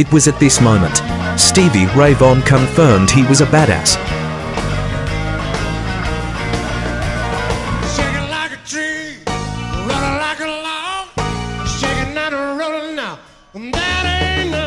It was at this moment, Stevie Ray Vaughan confirmed he was a badass. That ain't